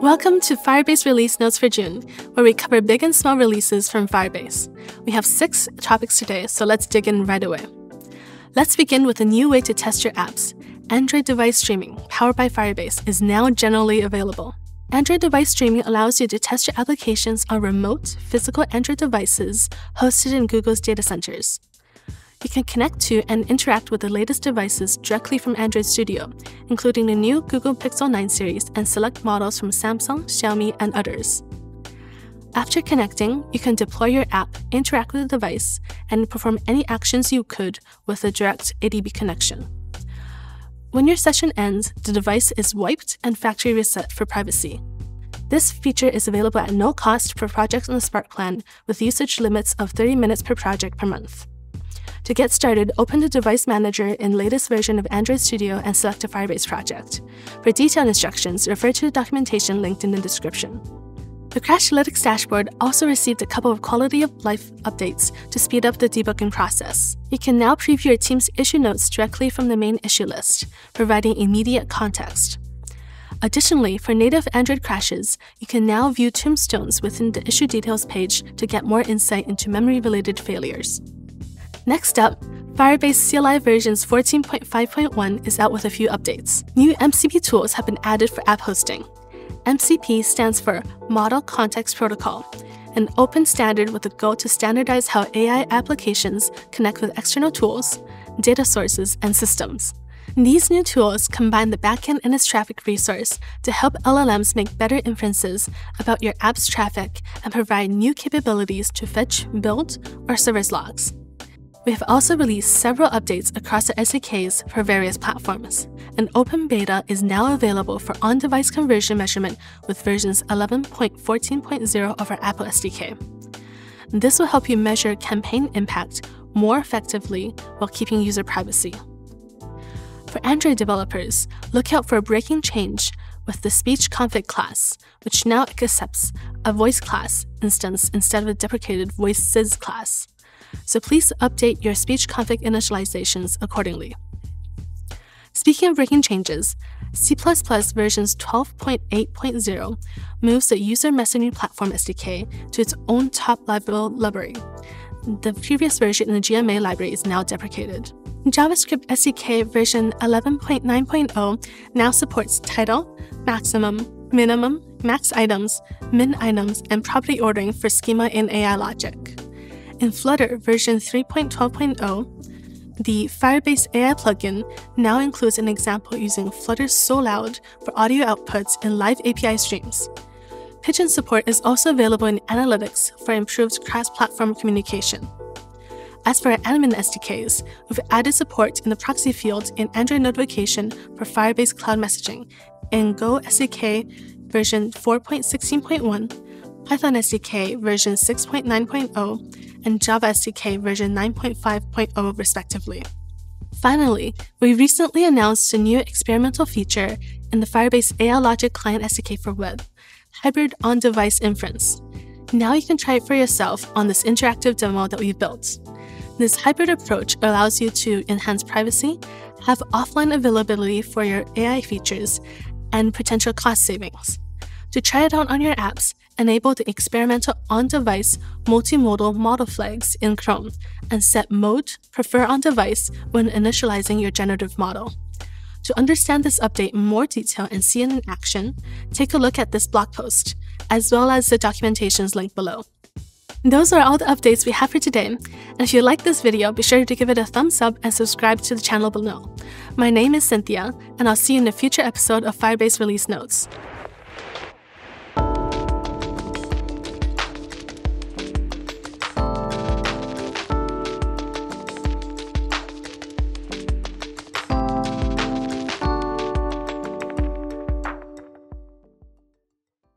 Welcome to Firebase Release Notes for June, where we cover big and small releases from Firebase. We have six topics today, so let's dig in right away. Let's begin with a new way to test your apps. Android device streaming, powered by Firebase, is now generally available. Android device streaming allows you to test your applications on remote, physical Android devices hosted in Google's data centers. You can connect to and interact with the latest devices directly from Android Studio, including the new Google Pixel 9 series and select models from Samsung, Xiaomi, and others. After connecting, you can deploy your app, interact with the device, and perform any actions you could with a direct ADB connection. When your session ends, the device is wiped and factory reset for privacy. This feature is available at no cost for projects on the Spark plan with usage limits of 30 minutes per project per month. To get started, open the Device Manager in latest version of Android Studio and select a Firebase project. For detailed instructions, refer to the documentation linked in the description. The Crashlytics dashboard also received a couple of quality of life updates to speed up the debugging process. You can now preview your team's issue notes directly from the main issue list, providing immediate context. Additionally, for native Android crashes, you can now view tombstones within the issue details page to get more insight into memory-related failures. Next up, Firebase CLI versions 14.5.1 is out with a few updates. New MCP tools have been added for app hosting. MCP stands for Model Context Protocol, an open standard with a goal to standardize how AI applications connect with external tools, data sources, and systems. These new tools combine the backend and its traffic resource to help LLMs make better inferences about your app's traffic and provide new capabilities to fetch, build, or service logs. We have also released several updates across the SDKs for various platforms. An open beta is now available for on-device conversion measurement with versions 11.14.0 of our Apple SDK. This will help you measure campaign impact more effectively while keeping user privacy. For Android developers, look out for a breaking change with the speech config class, which now accepts a voice class instance instead of a deprecated voices class so please update your speech config initializations accordingly. Speaking of breaking changes, C++ versions 12.8.0 moves the User Messaging Platform SDK to its own top-level library. The previous version in the GMA library is now deprecated. JavaScript SDK version 11.9.0 now supports title, maximum, minimum, max items, min items, and property ordering for schema in AI logic. In Flutter version 3.12.0, the Firebase AI plugin now includes an example using Flutter SoLoud for audio outputs in live API streams. Pigeon support is also available in Analytics for improved cross-platform communication. As for our admin SDKs, we've added support in the proxy field in Android notification for Firebase Cloud Messaging in Go SDK version 4.16.1, Python SDK version 6.9.0, and Java SDK version 9.5.0 respectively. Finally, we recently announced a new experimental feature in the Firebase AI Logic Client SDK for Web, Hybrid On-Device Inference. Now you can try it for yourself on this interactive demo that we've built. This hybrid approach allows you to enhance privacy, have offline availability for your AI features, and potential cost savings. To try it out on your apps, enable the experimental on-device multimodal model flags in Chrome and set mode prefer on device when initializing your generative model. To understand this update in more detail and see it in action, take a look at this blog post, as well as the documentations linked below. Those are all the updates we have for today, and if you like this video, be sure to give it a thumbs up and subscribe to the channel below. My name is Cynthia, and I'll see you in a future episode of Firebase Release Notes.